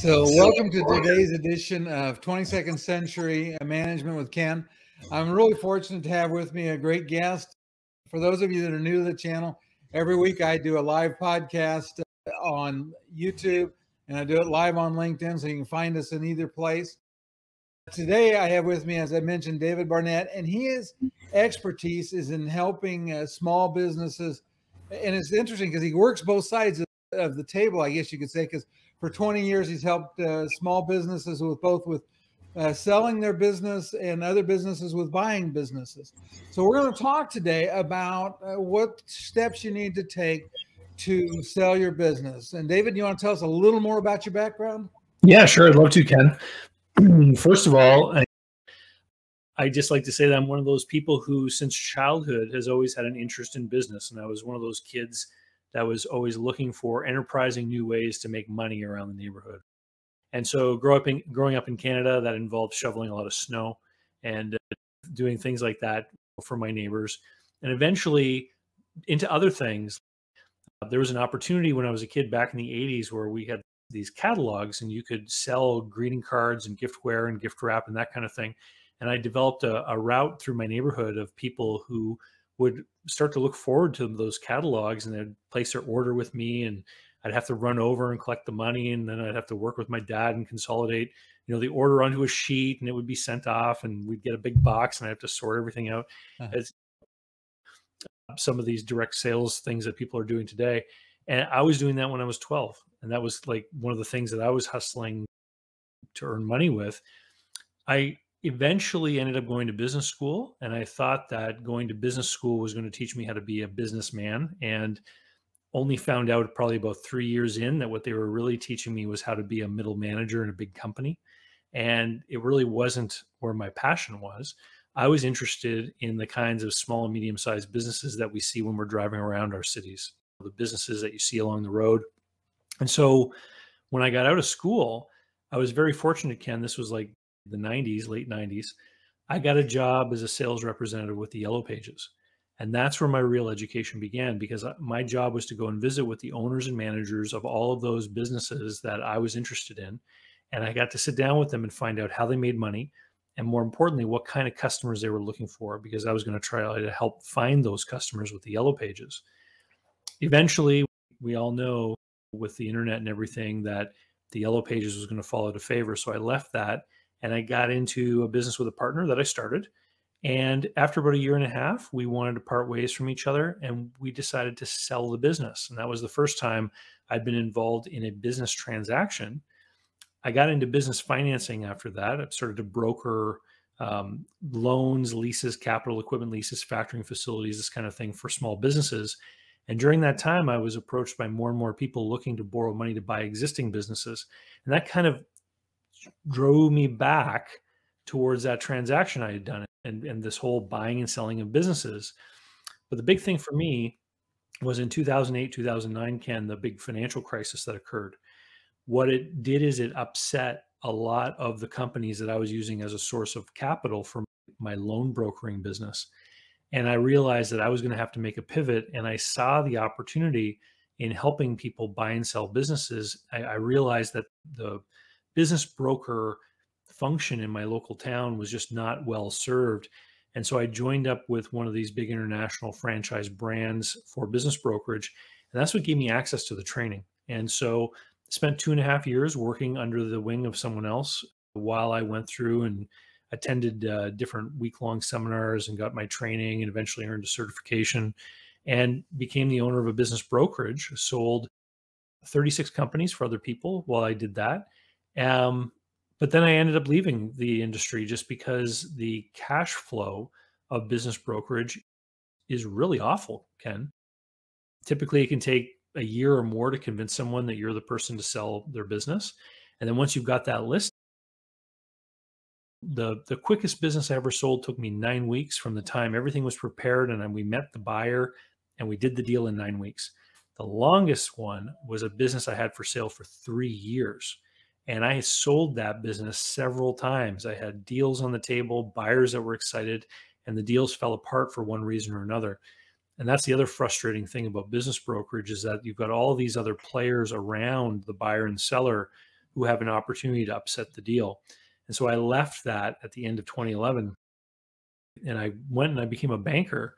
So, welcome to today's edition of 22nd Century Management with Ken. I'm really fortunate to have with me a great guest. For those of you that are new to the channel, every week I do a live podcast on YouTube and I do it live on LinkedIn, so you can find us in either place. Today I have with me, as I mentioned, David Barnett, and his expertise is in helping uh, small businesses. And it's interesting because he works both sides of, of, the table, I guess you could say, because for 20 years he's helped uh, small businesses with both with uh, selling their business and other businesses with buying businesses. So we're going to talk today about uh, what steps you need to take to sell your business. And David, you want to tell us a little more about your background? Yeah, sure. I'd love to, Ken. First of all, I, I just like to say that I'm one of those people who, since childhood, has always had an interest in business. And I was one of those kids that was always looking for enterprising new ways to make money around the neighborhood. And so, grow up in, growing up in Canada, that involved shoveling a lot of snow and uh, doing things like that for my neighbors. And eventually, into other things there was an opportunity when I was a kid back in the 80s where we had these catalogs and you could sell greeting cards and giftware and gift wrap and that kind of thing. And I developed a, a route through my neighborhood of people who would start to look forward to those catalogs and they'd place their order with me and I'd have to run over and collect the money and then I'd have to work with my dad and consolidate, you know, the order onto a sheet and it would be sent off and we'd get a big box and I have to sort everything out. Uh-huh. It's some of these direct sales things that people are doing today. And I was doing that when I was 12. And that was like one of the things that I was hustling to earn money with. I eventually ended up going to business school. And I thought that going to business school was going to teach me how to be a businessman. And only found out probably about three years in that what they were really teaching me was how to be a middle manager in a big company. And it really wasn't where my passion was. I was interested in the kinds of small and medium sized businesses that we see when we're driving around our cities, the businesses that you see along the road. And so when I got out of school, I was very fortunate, Ken. This was like the 90s, late 90s. I got a job as a sales representative with the Yellow Pages. And that's where my real education began because my job was to go and visit with the owners and managers of all of those businesses that I was interested in. And I got to sit down with them and find out how they made money, and more importantly, what kind of customers they were looking for, because I was going to try to help find those customers with the yellow pages. Eventually, we all know with the internet and everything that the yellow pages was going to fall out of favor. So I left that and I got into a business with a partner that I started. And after about a year and a half, we wanted to part ways from each other and we decided to sell the business. And that was the first time I'd been involved in a business transaction I got into business financing after that. I started to broker um, loans, leases, capital equipment leases, factoring facilities, this kind of thing for small businesses. And during that time, I was approached by more and more people looking to borrow money to buy existing businesses. And that kind of drove me back towards that transaction I had done and, and this whole buying and selling of businesses. But the big thing for me was in 2008, 2009, Ken, the big financial crisis that occurred what it did is it upset a lot of the companies that I was using as a source of capital for my loan brokering business. And I realized that I was going to have to make a pivot. And I saw the opportunity in helping people buy and sell businesses. I, I realized that the business broker function in my local town was just not well served. And so I joined up with one of these big international franchise brands for business brokerage. And that's what gave me access to the training. And so spent two and a half years working under the wing of someone else while I went through and attended uh, different week long seminars and got my training and eventually earned a certification and became the owner of a business brokerage, sold 36 companies for other people while I did that. Um, but then I ended up leaving the industry just because the cash flow of business brokerage is really awful, Ken. Typically, it can take a year or more to convince someone that you're the person to sell their business. And then once you've got that list, the the quickest business I ever sold took me nine weeks from the time everything was prepared and we met the buyer and we did the deal in nine weeks. The longest one was a business I had for sale for three years. And I sold that business several times. I had deals on the table, buyers that were excited, and the deals fell apart for one reason or another. And that's the other frustrating thing about business brokerage is that you've got all these other players around the buyer and seller who have an opportunity to upset the deal. And so I left that at the end of 2011 and I went and I became a banker.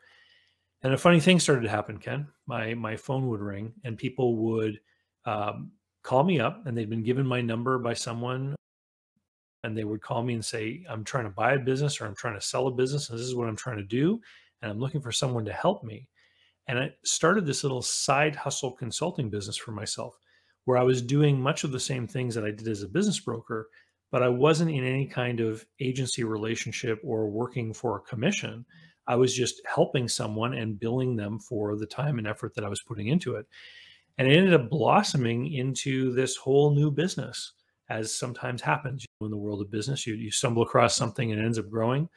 And a funny thing started to happen, Ken. My my phone would ring and people would um, call me up and they'd been given my number by someone and they would call me and say, I'm trying to buy a business or I'm trying to sell a business and this is what I'm trying to do. And I'm looking for someone to help me. And I started this little side hustle consulting business for myself where I was doing much of the same things that I did as a business broker, but I wasn't in any kind of agency relationship or working for a commission. I was just helping someone and billing them for the time and effort that I was putting into it. And it ended up blossoming into this whole new business, as sometimes happens in the world of business. You, you stumble across something and it ends up growing.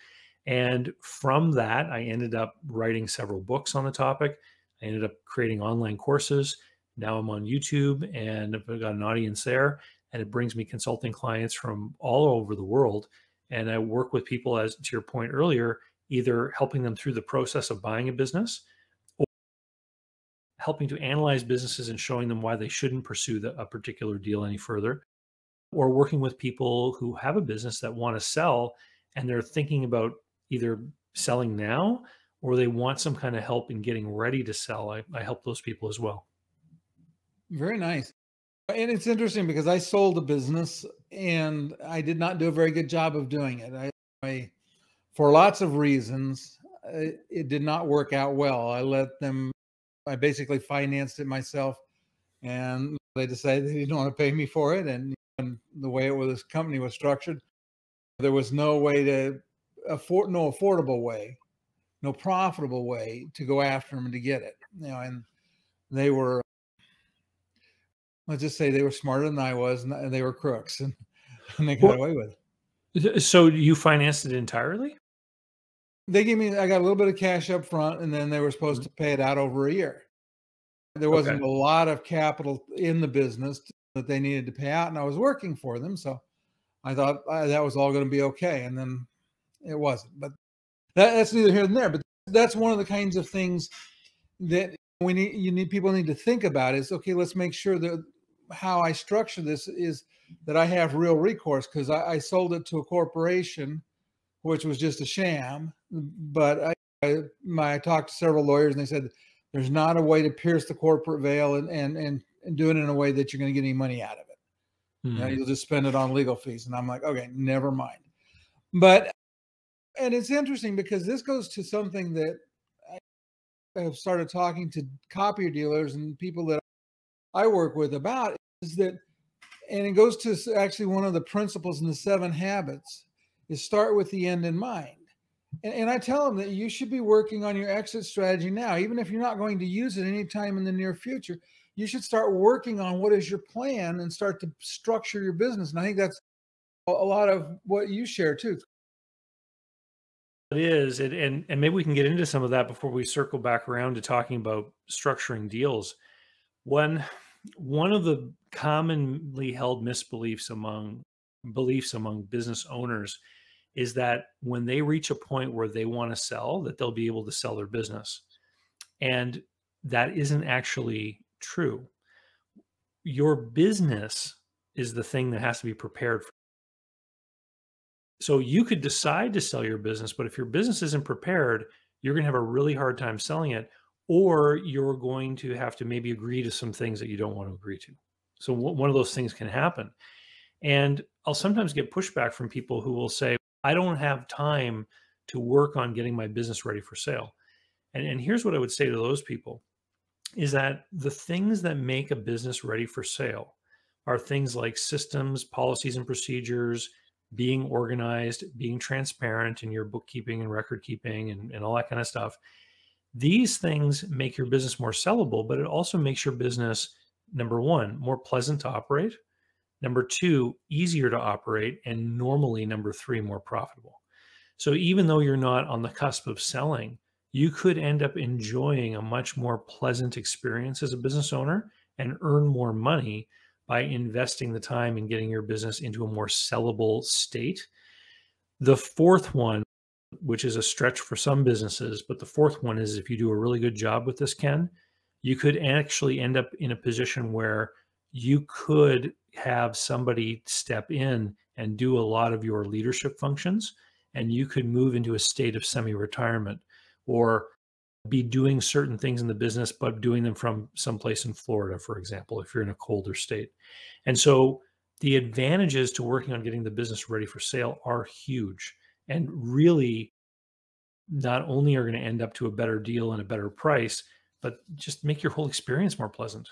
And from that, I ended up writing several books on the topic. I ended up creating online courses. Now I'm on YouTube and I've got an audience there. And it brings me consulting clients from all over the world. And I work with people, as to your point earlier, either helping them through the process of buying a business helping to analyze businesses and showing them why they shouldn't pursue the, a particular deal any further, or working with people who have a business that want to sell and they're thinking about either selling now or they want some kind of help in getting ready to sell. I, I help those people as well. Very nice. And it's interesting because I sold a business and I did not do a very good job of doing it. I, I for lots of reasons, it, uh, it did not work out well. I let them, I basically financed it myself and they decided they didn't want to pay me for it. And, and the way it was, this company was structured, there was no way to afford, no affordable way, no profitable way to go after them to get it. You know, and they were let's just say they were smarter than I was, and they were crooks, and, and they got well, away with it. So you financed it entirely? They gave me. I got a little bit of cash up front, and then they were supposed mm-hmm. to pay it out over a year. There wasn't okay. a lot of capital in the business that they needed to pay out, and I was working for them, so I thought uh, that was all going to be okay, and then it wasn't. But that, that's neither here nor there. But that's one of the kinds of things that we need. You need people need to think about. Is okay. Let's make sure that how I structure this is that I have real recourse because I, I, sold it to a corporation, which was just a sham. But I, I, my, I talked to several lawyers and they said there's not a way to pierce the corporate veil and and and, and do it in a way that you're going to get any money out of it. Mm-hmm. You know, hmm. you'll just spend it on legal fees. And I'm like, okay, never mind. But and it's interesting because this goes to something that I have started talking to copier dealers and people that I work with about is that, and it goes to actually one of the principles in the seven habits is start with the end in mind. And, and I tell them that you should be working on your exit strategy now, even if you're not going to use it anytime in the near future. You should start working on what is your plan and start to structure your business. And I think that's a lot of what you share too. It is, it, and and maybe we can get into some of that before we circle back around to talking about structuring deals. One one of the commonly held misbeliefs among beliefs among business owners is that when they reach a point where they want to sell that they'll be able to sell their business and that isn't actually true your business is the thing that has to be prepared for so you could decide to sell your business but if your business isn't prepared you're going to have a really hard time selling it or you're going to have to maybe agree to some things that you don't want to agree to. So one of those things can happen. And I'll sometimes get pushback from people who will say, I don't have time to work on getting my business ready for sale. And, and here's what I would say to those people is that the things that make a business ready for sale are things like systems, policies, and procedures, being organized, being transparent in your bookkeeping and record keeping and, and all that kind of stuff these things make your business more sellable, but it also makes your business, number one, more pleasant to operate. Number two, easier to operate. And normally, number three, more profitable. So even though you're not on the cusp of selling, you could end up enjoying a much more pleasant experience as a business owner and earn more money by investing the time in getting your business into a more sellable state. The fourth one which is a stretch for some businesses. But the fourth one is if you do a really good job with this, Ken, you could actually end up in a position where you could have somebody step in and do a lot of your leadership functions and you could move into a state of semi-retirement or be doing certain things in the business but doing them from someplace in Florida for example if you're in a colder state. And so the advantages to working on getting the business ready for sale are huge and really not only are going to end up to a better deal and a better price but just make your whole experience more pleasant.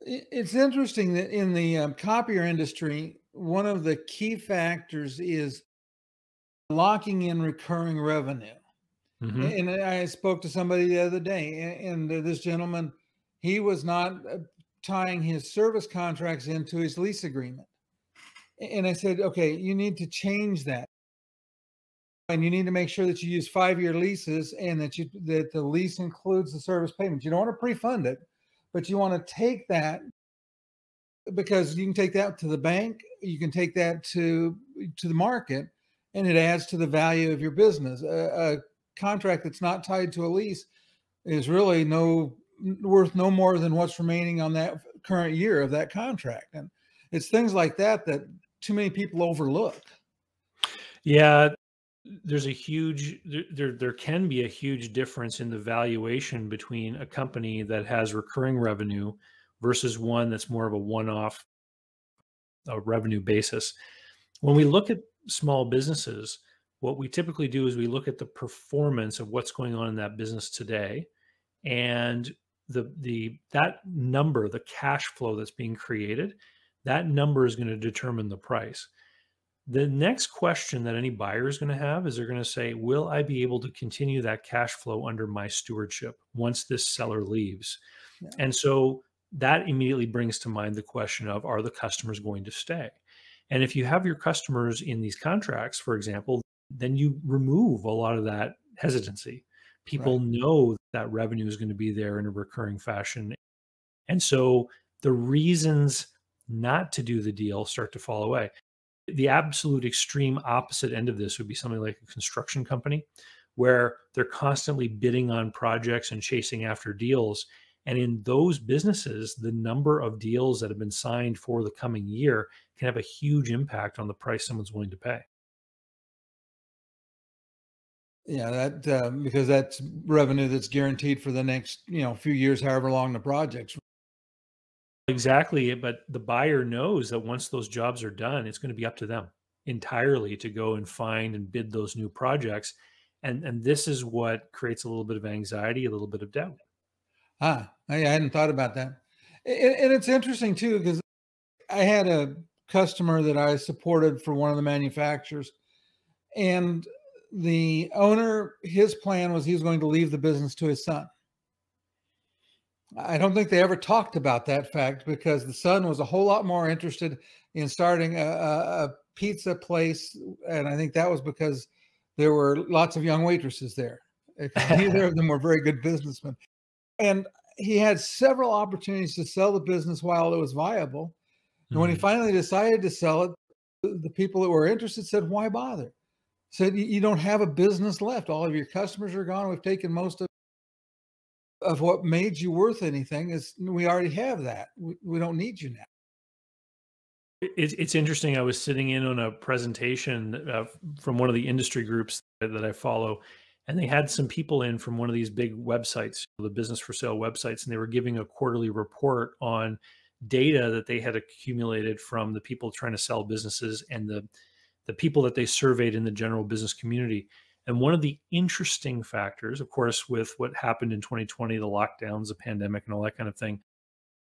It's interesting that in the um, copier industry, one of the key factors is locking in recurring revenue. Mm-hmm. And I spoke to somebody the other day, and this gentleman, he was not uh, tying his service contracts into his lease agreement. And I said, okay, you need to change that. And you need to make sure that you use five-year leases and that you that the lease includes the service payments. You don't want to pre-fund it, but you want to take that because you can take that to the bank, you can take that to to the market, and it adds to the value of your business. A, a contract that's not tied to a lease is really no worth no more than what's remaining on that current year of that contract, and it's things like that that too many people overlook. Yeah, there's a huge there there can be a huge difference in the valuation between a company that has recurring revenue versus one that's more of a one-off revenue basis. When we look at small businesses, what we typically do is we look at the performance of what's going on in that business today and the the that number, the cash flow that's being created, that number is going to determine the price. The next question that any buyer is going to have is they're going to say, Will I be able to continue that cash flow under my stewardship once this seller leaves? Yeah. And so that immediately brings to mind the question of are the customers going to stay? And if you have your customers in these contracts, for example, then you remove a lot of that hesitancy. People right. know that revenue is going to be there in a recurring fashion. And so the reasons not to do the deal start to fall away. The absolute extreme opposite end of this would be something like a construction company where they're constantly bidding on projects and chasing after deals and in those businesses, the number of deals that have been signed for the coming year can have a huge impact on the price someone's willing to pay. Yeah, that uh, because that's revenue that's guaranteed for the next you know few years, however long the project's. Exactly, but the buyer knows that once those jobs are done, it's going to be up to them entirely to go and find and bid those new projects, and and this is what creates a little bit of anxiety, a little bit of doubt. Ah, I hadn't thought about that. And it's interesting too, because I had a customer that I supported for one of the manufacturers, and the owner, his plan was he was going to leave the business to his son. I don't think they ever talked about that fact because the son was a whole lot more interested in starting a, a, pizza place, and I think that was because there were lots of young waitresses there. Neither of them were very good businessmen and he had several opportunities to sell the business while it was viable. And mm-hmm. when he mm-hmm. finally decided to sell it, the people that were interested said, "Why bother?" Said, "You don't have a business left. All of your customers are gone. We've taken most of of what made you worth anything. Is we already have that. We, we don't need you now." It's it's interesting. I was sitting in on a presentation uh, from one of the industry groups that I follow, and they had some people in from one of these big websites, the business for sale websites, and they were giving a quarterly report on data that they had accumulated from the people trying to sell businesses and the the people that they surveyed in the general business community. And one of the interesting factors, of course, with what happened in 2020, the lockdowns, the pandemic, and all that kind of thing,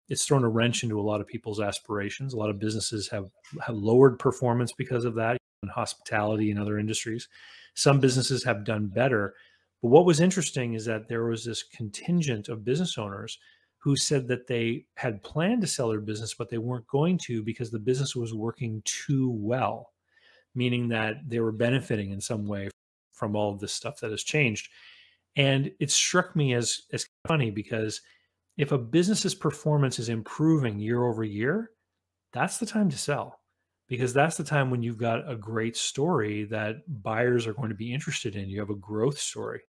it's thrown a wrench into a lot of people's aspirations. A lot of businesses have, have lowered performance because of that in hospitality and other industries. Some businesses have done better. But what was interesting is that there was this contingent of business owners who said that they had planned to sell their business, but they weren't going to because the business was working too well, meaning that they were benefiting in some way from all of this stuff that has changed. And it struck me as, as funny because if a business's performance is improving year over year, that's the time to sell because that's the time when you've got a great story that buyers are going to be interested in. You have a growth story.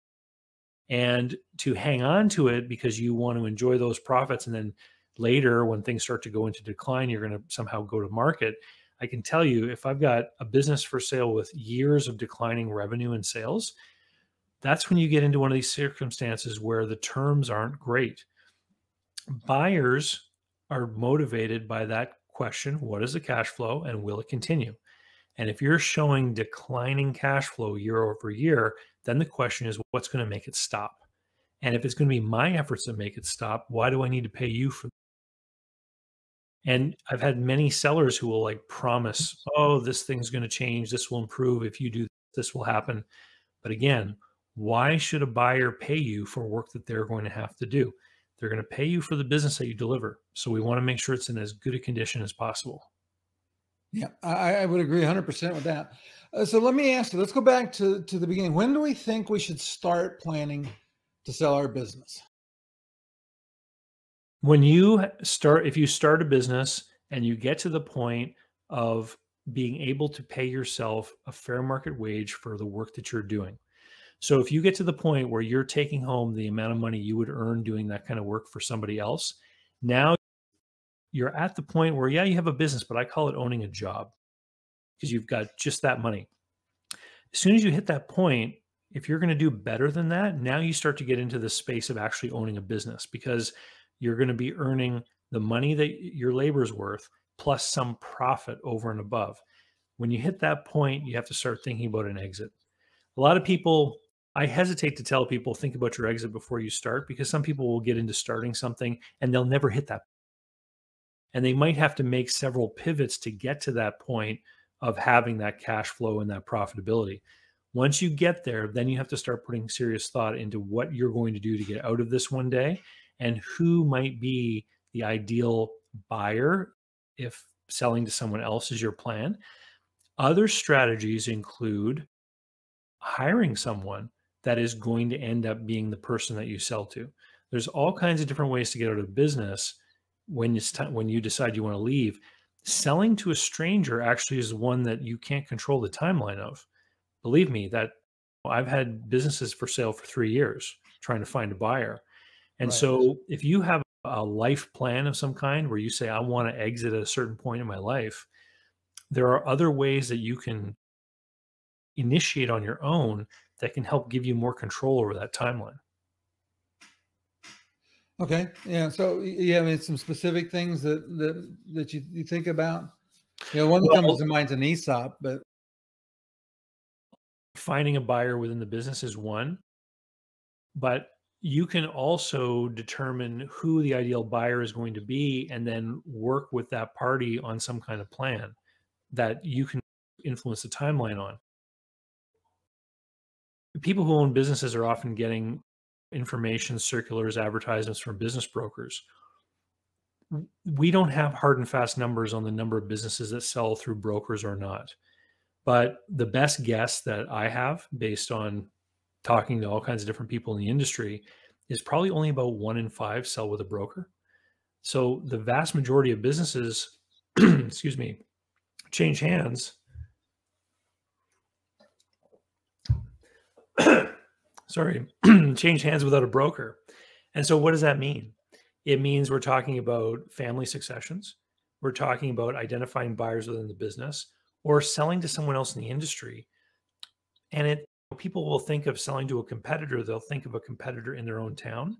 And to hang on to it because you want to enjoy those profits and then later when things start to go into decline, you're going to somehow go to market. I can tell you if I've got a business for sale with years of declining revenue and sales, that's when you get into one of these circumstances where the terms aren't great. Buyers are motivated by that question what is the cash flow and will it continue? And if you're showing declining cash flow year over year, then the question is what's going to make it stop? And if it's going to be my efforts that make it stop, why do I need to pay you for and I've had many sellers who will like promise, oh, this thing's going to change. This will improve. If you do this, will happen. But again, why should a buyer pay you for work that they're going to have to do? They're going to pay you for the business that you deliver. So we want to make sure it's in as good a condition as possible. Yeah, I, I would agree 100% with that. Uh, so let me ask you, let's go back to, to the beginning. When do we think we should start planning to sell our business? When you start if you start a business and you get to the point of being able to pay yourself a fair market wage for the work that you're doing. So if you get to the point where you're taking home the amount of money you would earn doing that kind of work for somebody else now you're at the point where yeah you have a business but i call it owning a job because you've got just that money. As soon as you hit that point if you're going to do better than that now you start to get into the space of actually owning a business because you're going to be earning the money that your labor is worth plus some profit over and above. When you hit that point, you have to start thinking about an exit. A lot of people, I hesitate to tell people think about your exit before you start because some people will get into starting something and they'll never hit that. And they might have to make several pivots to get to that point of having that cash flow and that profitability. Once you get there, then you have to start putting serious thought into what you're going to do to get out of this one day and who might be the ideal buyer if selling to someone else is your plan. Other strategies include hiring someone that is going to end up being the person that you sell to. There's all kinds of different ways to get out of business when it's time, when you decide you want to leave. Selling to a stranger actually is one that you can't control the timeline of. Believe me, that I've had businesses for sale for three years trying to find a buyer. And right. so if you have a life plan of some kind where you say, I want to exit at a certain point in my life, there are other ways that you can initiate on your own that can help give you more control over that timeline. Okay. Yeah. So you have some specific things that that that you, you think about? You know, one well, that comes to mind is an ESOP, but finding a buyer within the business is one. But you can also determine who the ideal buyer is going to be and then work with that party on some kind of plan that you can influence the timeline on. People who own businesses are often getting information, circulars, advertisements from business brokers. We don't have hard and fast numbers on the number of businesses that sell through brokers or not. But the best guess that I have based on talking to all kinds of different people in the industry is probably only about one in five sell with a broker. So the vast majority of businesses, excuse me, change hands. Sorry, change hands without a broker. And so what does that mean? It means we're talking about family successions. We're talking about identifying buyers within the business or selling to someone else in the industry. And it people will think of selling to a competitor, they'll think of a competitor in their own town.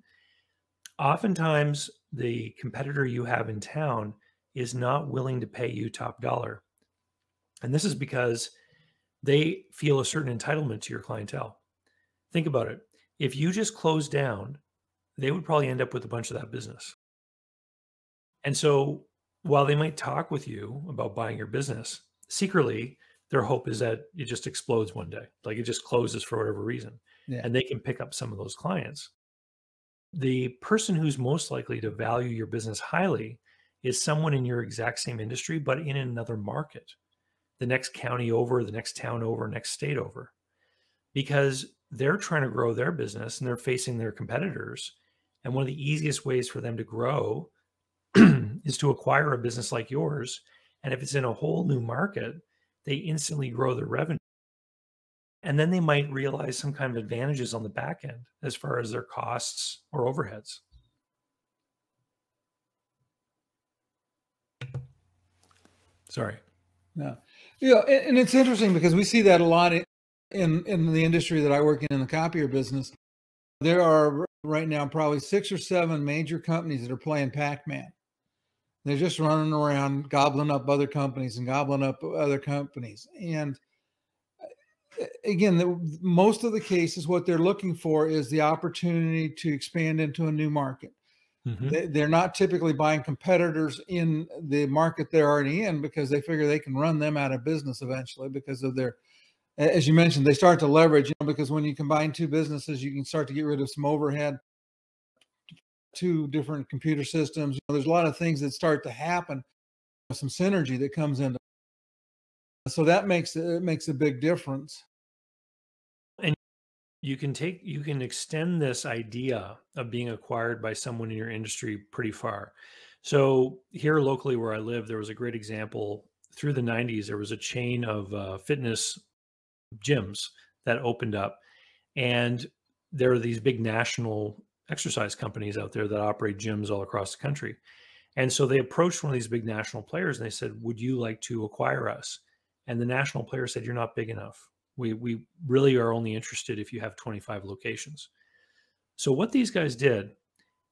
Oftentimes, the competitor you have in town is not willing to pay you top dollar. And this is because they feel a certain entitlement to your clientele. Think about it. If you just close down, they would probably end up with a bunch of that business. And so while they might talk with you about buying your business, secretly, their hope is that it just explodes one day, like it just closes for whatever reason, yeah. and they can pick up some of those clients. The person who's most likely to value your business highly is someone in your exact same industry, but in another market, the next county over, the next town over, next state over, because they're trying to grow their business and they're facing their competitors. And one of the easiest ways for them to grow is to acquire a business like yours. And if it's in a whole new market, they instantly grow their revenue. And then they might realize some kind of advantages on the back end as far as their costs or overheads. Sorry. Yeah. yeah, and it's interesting because we see that a lot in, in the industry that I work in, in the copier business. There are right now probably six or seven major companies that are playing Pac Man. They're just running around gobbling up other companies and gobbling up other companies. And again, the, most of the cases, what they're looking for is the opportunity to expand into a new market. Mm-hmm. They, are not typically buying competitors in the market they're already in because they figure they can run them out of business eventually because of their, as you mentioned, they start to leverage. You know, because when you combine two businesses, you can start to get rid of some overhead. Two different computer systems. You know, there's a lot of things that start to happen. Some synergy that comes into so that makes it makes a big difference and you can take you can extend this idea of being acquired by someone in your industry pretty far so here locally where i live there was a great example through the 90s there was a chain of uh, fitness gyms that opened up and there are these big national exercise companies out there that operate gyms all across the country. And so they approached one of these big national players and they said would you like to acquire us? And the national player said you're not big enough. We we really are only interested if you have 25 locations. So what these guys did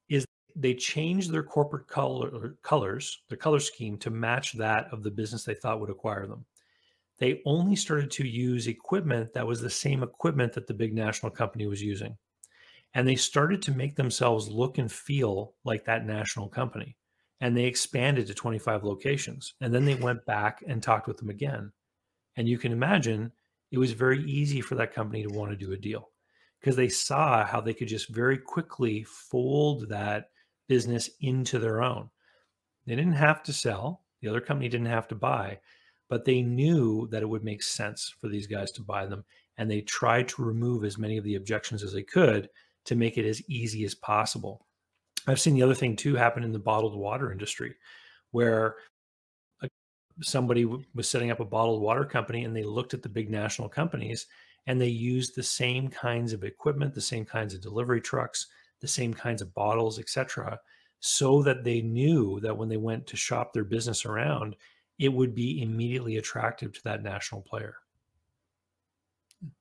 is they changed their corporate color colors their color scheme to match that of the business they thought would acquire them. They only started to use equipment that was the same equipment that the big national company was using and they started to make themselves look and feel like that national company and they expanded to 25 locations and then they went back and talked with them again and you can imagine it was very easy for that company to want to do a deal because they saw how they could just very quickly fold that business into their own. They didn't have to sell, the other company didn't have to buy, but they knew that it would make sense for these guys to buy them. And they tried to remove as many of the objections as they could to make it as easy as possible. I've seen the other thing too happen in the bottled water industry where somebody was setting up a bottled water company and they looked at the big national companies and they used the same kinds of equipment the same kinds of delivery trucks the same kinds of bottles etc so that they knew that when they went to shop their business around it would be immediately attractive to that national player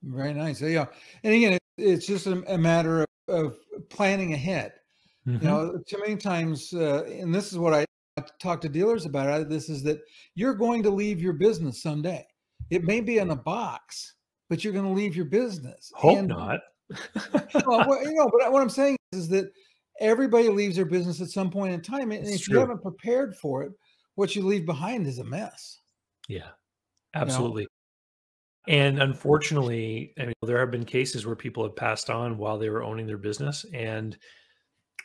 very nice yeah and again it's just a, matter of, of planning ahead mm-hmm. you know too many times uh, and this is what i talk to dealers about this is that you're going to leave your business someday. It may be in a box, but you're going to leave your business. Hope and, not. well, you know, but what I'm saying is that everybody leaves their business at some point in time, and if true. you haven't prepared for it, what you leave behind is a mess. Yeah, absolutely. You know? And unfortunately, I mean, there have been cases where people have passed on while they were owning their business, and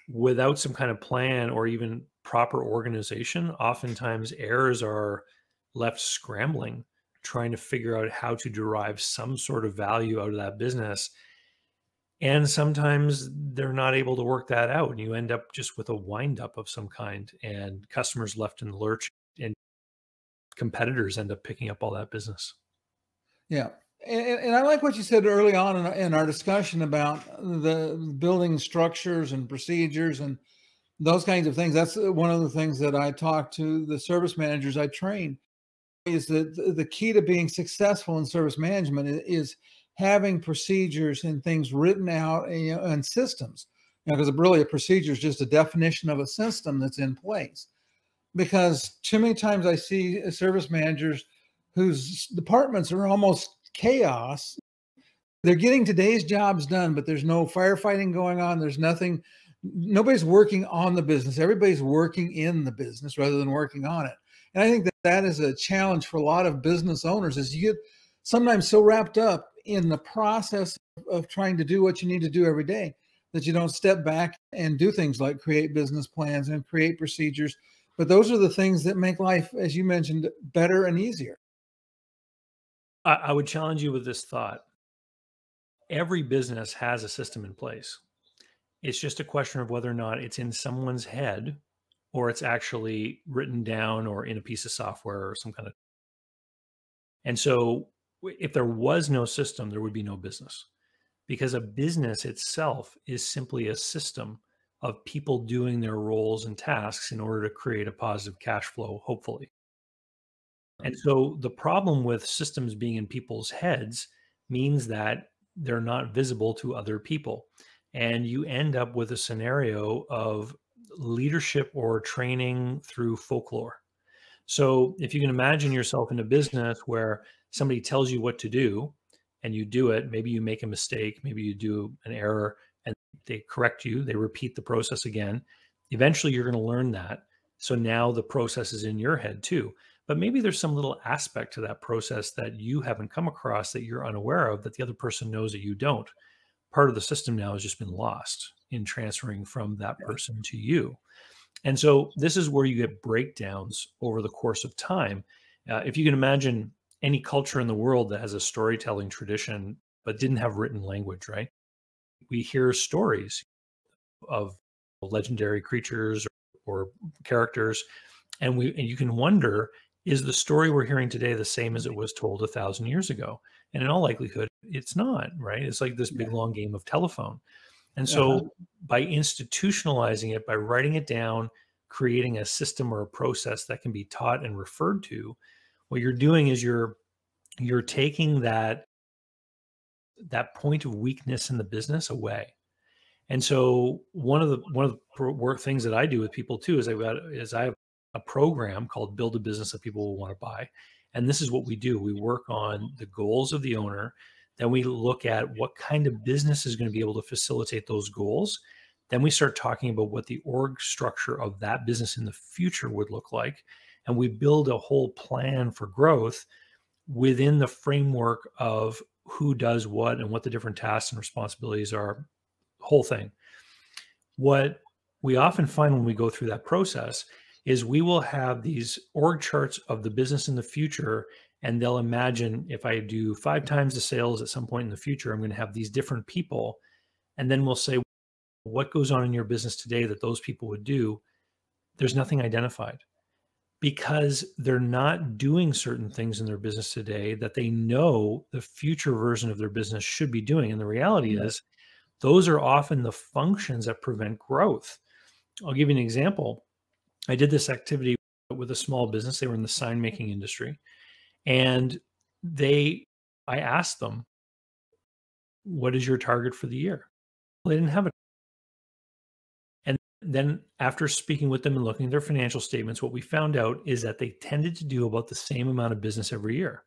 without some kind of plan or even proper organization, oftentimes heirs are left scrambling, trying to figure out how to derive some sort of value out of that business. And sometimes they're not able to work that out. And you end up just with a windup of some kind, and customers left in the lurch, and competitors end up picking up all that business. Yeah. And, and, I like what you said early on in, in, our discussion about the building structures and procedures and those kinds of things. That's one of the things that I talk to the service managers I train is that the key to being successful in service management is having procedures and things written out and, and systems. You know, because really a procedure is just a definition of a system that's in place. Because too many times I see service managers whose departments are almost chaos. They're getting today's jobs done, but there's no firefighting going on. There's nothing nobody's working on the business. Everybody's working in the business rather than working on it. And I think that that is a challenge for a lot of business owners is you get sometimes so wrapped up in the process of trying to do what you need to do every day that you don't step back and do things like create business plans and create procedures. But those are the things that make life, as you mentioned, better and easier. I, would challenge you with this thought. Every business has a system in place. It's just a question of whether or not it's in someone's head or it's actually written down or in a piece of software or some kind of. And so, if there was no system, there would be no business because a business itself is simply a system of people doing their roles and tasks in order to create a positive cash flow, hopefully. And so the problem with systems being in people's heads means that they're not visible to other people. And you end up with a scenario of leadership or training through folklore. So if you can imagine yourself in a business where somebody tells you what to do and you do it, maybe you make a mistake, maybe you do an error and they correct you, they repeat the process again. Eventually you're going to learn that. So now the process is in your head too. But maybe there's some little aspect to that process that you haven't come across that you're unaware of that the other person knows that you don't. Part of the system now has just been lost in transferring from that person to you. And so this is where you get breakdowns over the course of time. Uh, if you can imagine any culture in the world that has a storytelling tradition but didn't have written language, right? We hear stories of legendary creatures or, or characters, and we and you can wonder is the story we're hearing today the same as it was told a thousand years ago? And in all likelihood, it's not, right? It's like this big long game of telephone. And so uh-huh. by institutionalizing it, by writing it down, creating a system or a process that can be taught and referred to, what you're doing is you're you're taking that that point of weakness in the business away. And so one of the one of the work things that I do with people too is I've got is I have a program called Build a Business that people will want to buy. And this is what we do. We work on the goals of the owner then we look at what kind of business is going to be able to facilitate those goals. Then we start talking about what the org structure of that business in the future would look like. And we build a whole plan for growth within the framework of who does what and what the different tasks and responsibilities are, whole thing. What we often find when we go through that process is we will have these org charts of the business in the future and they'll imagine if I do five times the sales at some point in the future, I'm going to have these different people. And then we'll say, what goes on in your business today that those people would do? There's nothing identified because they're not doing certain things in their business today that they know the future version of their business should be doing. And the reality is, those are often the functions that prevent growth. I'll give you an example. I did this activity with a small business. They were in the sign making industry. And they, I asked them, what is your target for the year? Well, they didn't have it. And then after speaking with them and looking at their financial statements, what we found out is that they tended to do about the same amount of business every year.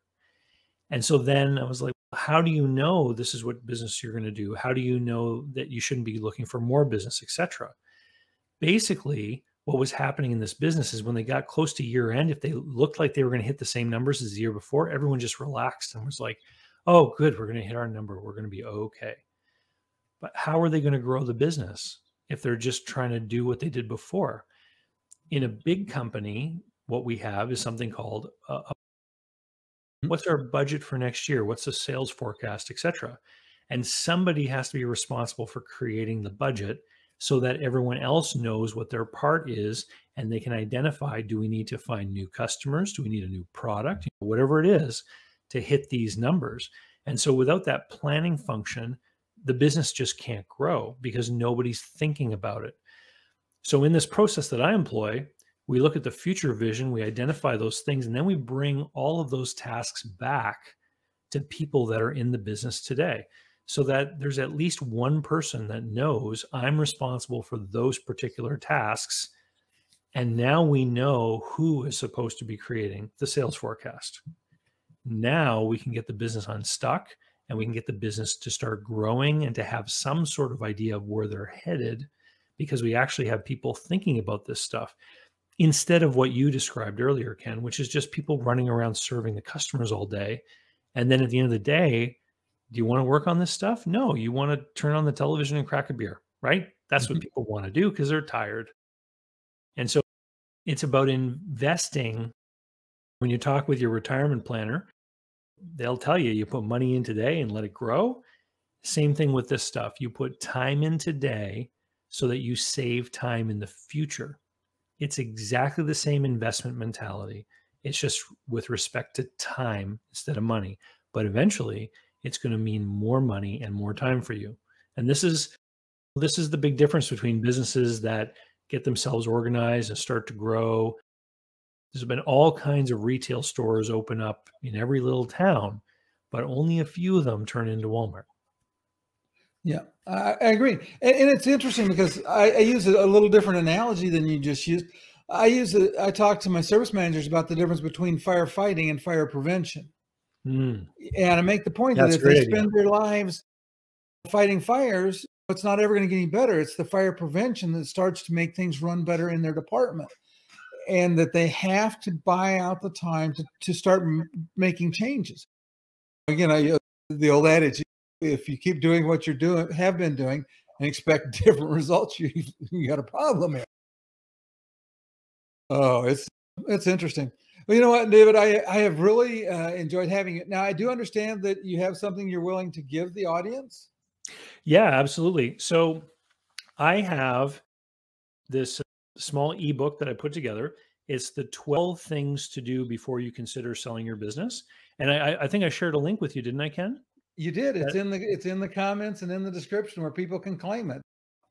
And so then I was like, how do you know this is what business you're going to do? How do you know that you shouldn't be looking for more business, etc.? Basically, what was happening in this business is when they got close to year end, if they looked like they were going to hit the same numbers as the year before, everyone just relaxed and was like, oh, good, we're going to hit our number. We're going to be okay. But how are they going to grow the business if they're just trying to do what they did before? In a big company, what we have is something called a, a hmm. what's our budget for next year? What's the sales forecast, etc. And somebody has to be responsible for creating the budget so that everyone else knows what their part is and they can identify do we need to find new customers? Do we need a new product? Whatever it is to hit these numbers. And so without that planning function the business just can't grow because nobody's thinking about it. So in this process that i employ we look at the future vision we identify those things and then we bring all of those tasks back to people that are in the business today so that there's at least one person that knows I'm responsible for those particular tasks. And now we know who is supposed to be creating the sales forecast. Now we can get the business unstuck and we can get the business to start growing and to have some sort of idea of where they're headed because we actually have people thinking about this stuff instead of what you described earlier, Ken, which is just people running around serving the customers all day. And then at the end of the day, do you want to work on this stuff? No, you want to turn on the television and crack a beer, right? That's mm-hmm. what people want to do because they're tired. And so it's about investing. When you talk with your retirement planner, they'll tell you you put money in today and let it grow. Same thing with this stuff. You put time in today so that you save time in the future. It's exactly the same investment mentality. It's just with respect to time instead of money. But eventually, it's going to mean more money and more time for you. And this is this is the big difference between businesses that get themselves organized and start to grow There's been all kinds of retail stores open up in every little town, but only a few of them turn into Walmart. Yeah, I, I agree. And, and, it's interesting because I, I use a, a, little different analogy than you just used. I use it, I talk to my service managers about the difference between firefighting and fire prevention. Mm. And I make the point That's that if they spend their lives fighting fires, it's not ever going to get any better. It's the fire prevention that starts to make things run better in their department. And that they have to buy out the time to, to start making changes. Again, I, uh, the old adage if you keep doing what you're doing, have been doing, and expect different results, you, you got a problem here. Oh, it's it's interesting. Well, you know what, David, I I have really uh, enjoyed having it. Now, I do understand that you have something you're willing to give the audience. Yeah, absolutely. So, I have this small ebook that I put together. It's the 12 things to do before you consider selling your business. And I, I think I shared a link with you, didn't I, Ken? You did. It's in the it's in the comments and in the description where people can claim it.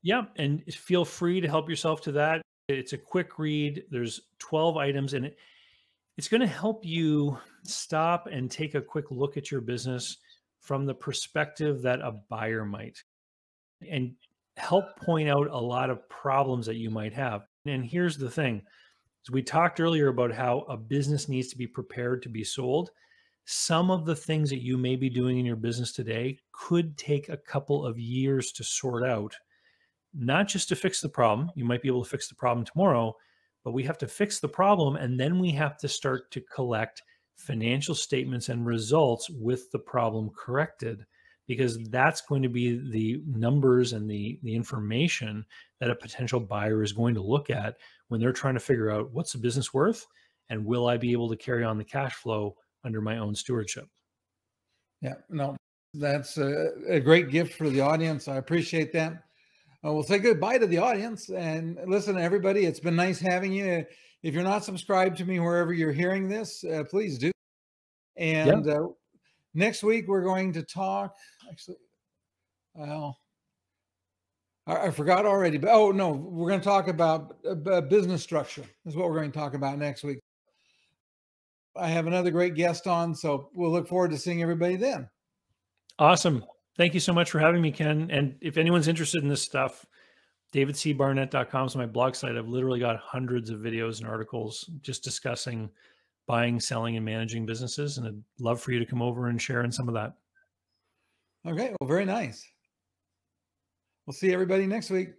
Yeah, and feel free to help yourself to that. It's a quick read. There's 12 items in it, it's going to help you stop and take a quick look at your business from the perspective that a buyer might and help point out a lot of problems that you might have. And here's the thing. As we talked earlier about how a business needs to be prepared to be sold, some of the things that you may be doing in your business today could take a couple of years to sort out, not just to fix the problem. You might be able to fix the problem tomorrow, but we have to fix the problem and then we have to start to collect financial statements and results with the problem corrected because that's going to be the numbers and the the information that a potential buyer is going to look at when they're trying to figure out what's the business worth and will I be able to carry on the cash flow under my own stewardship. Yeah, no, that's a, a great gift for the audience. I appreciate that. Uh, we'll say goodbye to the audience and listen, everybody. It's been nice having you. If you're not subscribed to me wherever you're hearing this, uh, please do. And uh, next week we're going to talk. Actually, well, I, I forgot already. But oh no, we're going to talk about uh, business structure. Is what we're going to talk about next week. I have another great guest on, so we'll look forward to seeing everybody then. Awesome. Thank you so much for having me, Ken. And if anyone's interested in this stuff, davidcbarnett.com is my blog site. I've literally got hundreds of videos and articles just discussing buying, selling, and managing businesses. And I'd love for you to come over and share in some of that. Okay. Well, very nice. We'll see everybody next week.